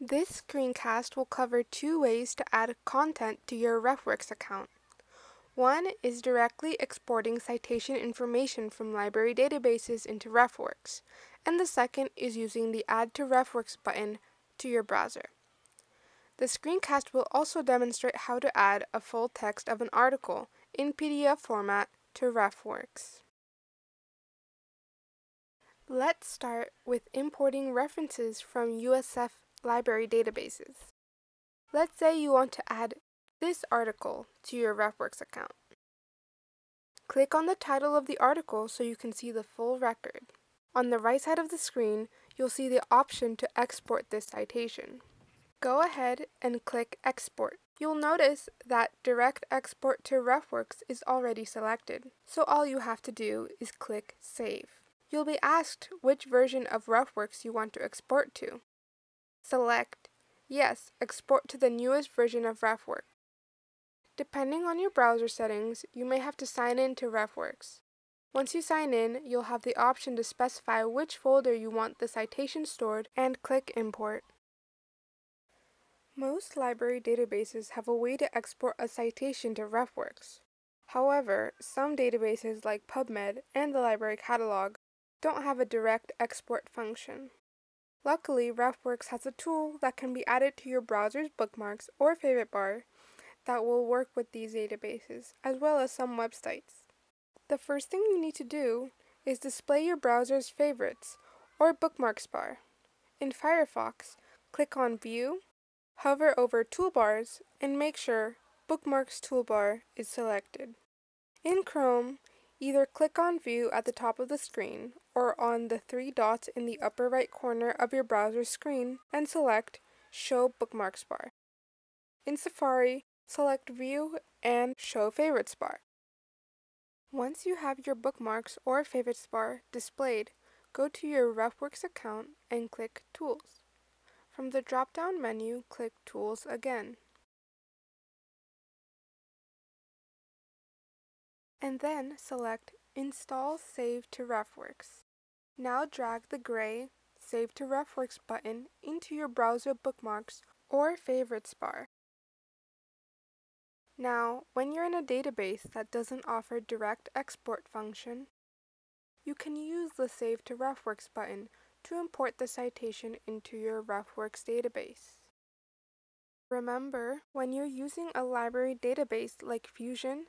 This screencast will cover two ways to add content to your RefWorks account. One is directly exporting citation information from library databases into RefWorks, and the second is using the Add to RefWorks button to your browser. The screencast will also demonstrate how to add a full text of an article in PDF format to RefWorks. Let's start with importing references from USF library databases. Let's say you want to add this article to your RefWorks account. Click on the title of the article so you can see the full record. On the right side of the screen, you'll see the option to export this citation. Go ahead and click Export. You'll notice that Direct Export to RefWorks is already selected, so all you have to do is click Save. You'll be asked which version of RefWorks you want to export to. Select Yes, export to the newest version of RefWorks. Depending on your browser settings, you may have to sign in to RefWorks. Once you sign in, you'll have the option to specify which folder you want the citation stored and click Import. Most library databases have a way to export a citation to RefWorks. However, some databases like PubMed and the Library Catalog don't have a direct export function. Luckily, RefWorks has a tool that can be added to your browser's bookmarks or favorite bar that will work with these databases, as well as some websites. The first thing you need to do is display your browser's favorites or bookmarks bar. In Firefox, click on View, hover over Toolbars, and make sure Bookmarks Toolbar is selected. In Chrome, Either click on View at the top of the screen or on the three dots in the upper right corner of your browser screen and select Show Bookmarks bar. In Safari, select View and Show Favorites bar. Once you have your bookmarks or favorites bar displayed, go to your RefWorks account and click Tools. From the drop-down menu, click Tools again. And then select Install Save to RefWorks. Now drag the gray Save to RefWorks button into your browser bookmarks or favorites bar. Now, when you're in a database that doesn't offer direct export function, you can use the Save to RefWorks button to import the citation into your RefWorks database. Remember, when you're using a library database like Fusion,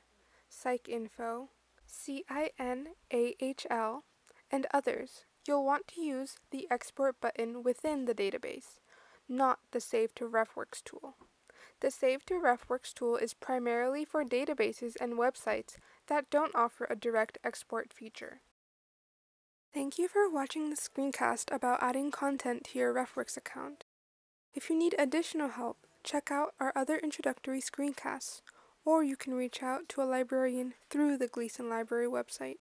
PsycInfo, CINAHL, and others, you'll want to use the Export button within the database, not the Save to RefWorks tool. The Save to RefWorks tool is primarily for databases and websites that don't offer a direct export feature. Thank you for watching the screencast about adding content to your RefWorks account. If you need additional help, check out our other introductory screencasts or you can reach out to a librarian through the Gleeson Library website.